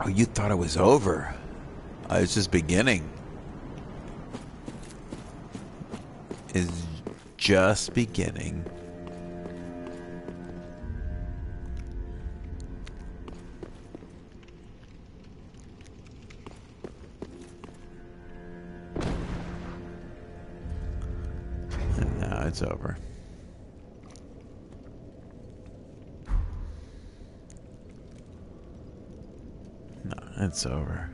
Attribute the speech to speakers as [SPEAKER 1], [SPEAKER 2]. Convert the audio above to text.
[SPEAKER 1] Oh, you thought it was over. Uh, it's just beginning. Is just beginning. And now it's over. It's over.